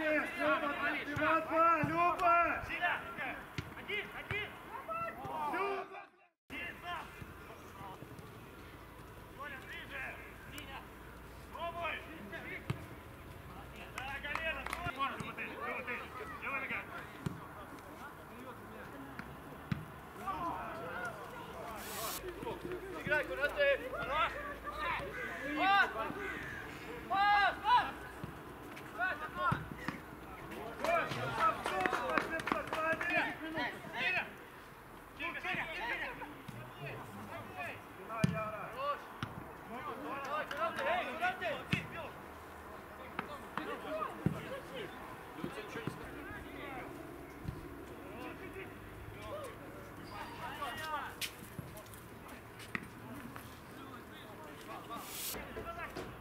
Вместе! Степа, Степа, Люба! Один, один! Люба! Коля, ближе! Синя! Пробуй! Да, Галера, стой! Люба, ты, Люба, ты! Давай, Мига! Играй, куда ты? Пас! Пас! Come on.